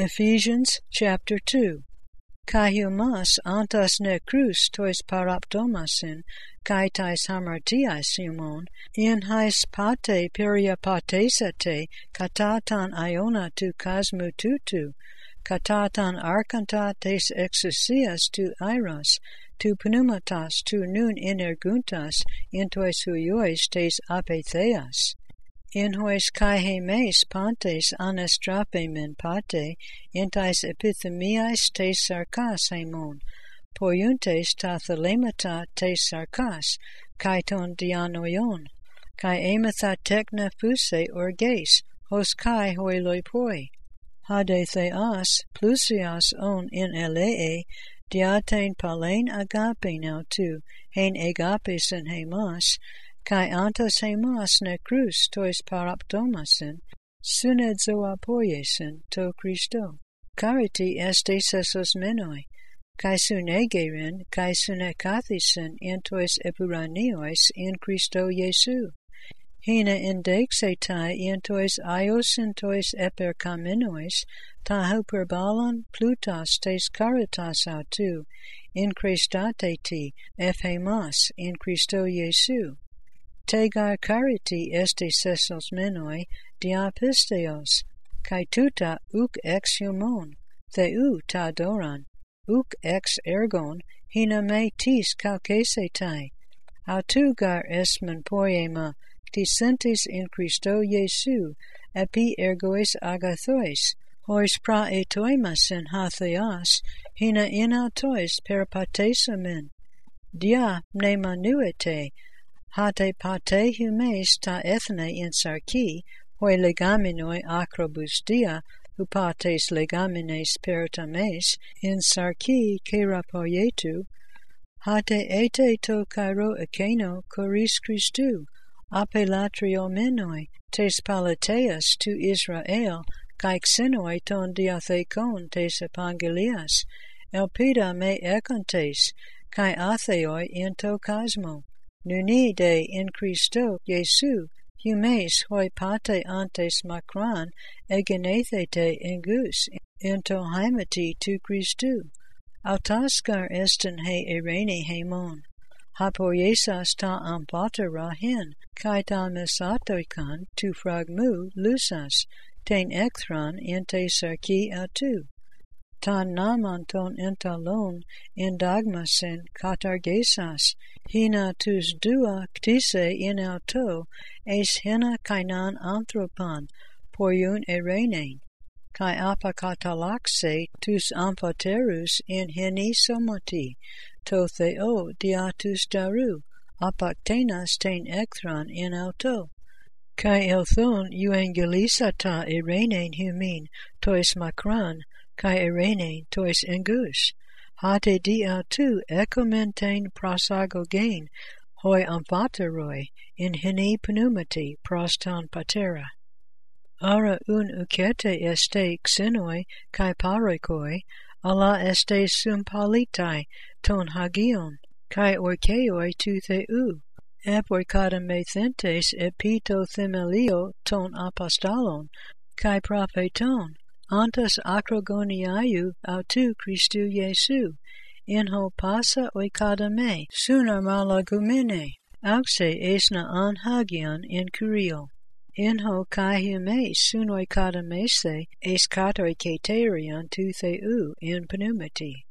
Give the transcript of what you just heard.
Ephesians chapter 2 Kai humas antas ne crus tois paraptomasin, kai tais hamartiai simon, in hais pate peria patesate, katatan iona tu kasmu tutu, katatan arkanta tes exousias tu iros, tu pneumatas tu nun energuntas, in tois huiois tes apetheas in hois kai mes pantes anastrape men pate, entais epithemiais te sarkas hemon, poiuntes ta thalemata te sarkas, kai ton dianoion, kai ematha tekna fuse orges, hos kai hoi loipoi. Hade theas, plusias on in elee, diatein palen agape now tu, hen agapes en hemas, kai antas hemas ne crus tois paraptomasin, suned zoa poiesin to Christo. Cariti este sesos menoi, kai sunegerin, kai sunekathisin in tois epuraniois in Christo Jesu. Hina indexetai in tois iosin tois eperkaminois, ta hyperbalon plutas tes caritas autu, in Christate ti, ephemas in Christo Jesu tegar cariti este sesos menoi diapisteos, kai tuta uk ex humon, theu ta doran, uk ex ergon, hina me tis calcesetai, autu gar esmen poema, sentis in Christo Jesu, epi ergois agathois, hois pra etoimasen hatheas, hina in autois per patesamen. Dia ne mnemanuete, hate pate humes ta ethne in sarki, hoi legaminoi acrobus dia, hupates legamines peritames, in sarki kerapoietu, hate ete to cairo ekeno coris Christu, apelatrio menoi, tes palateas tu Israel, kai xenoi ton diathekon tes evangelias, elpida me ekontes, kai atheoi in to cosmo nuni de in Christo Jesu, humes hoi pate antes macran egenethete engus into haimati tu Christu. Autascar esten he erene hemon. Hapoiesas ta ampatera hen, kai ta mesatoikan tu fragmu lusas, ten ekthron ente sarki atu. Tan naman ton entalon endagmasen katargesas, hina tus dua ktise in auto, es hena kainan anthropan, poiun erenein, kai apakatalaxe tus amphaterus in heni somoti, to theo diatus daru, apaktenas ten ekthron in auto. Kai elthon euangelisata erenein humin, tois makran, kai erene tois engus, hate dia tu ecomenten prosagogen, hoi amphateroi, in hini pneumati prostan patera. Ara un ucete este xenoi kai parikoi, ala este sum palitai ton hagion, kai orkeoi tu theu, eporcata me thentes epito themelio ton apostolon, kai propheton, antas acrogoniaiu autu Christu Jesu, in ho passa oikadame, sunar malagumene, auxe esna an hagion in curio. In ho kai hume sun oikadamese es katoi keterion tu theu in pneumati.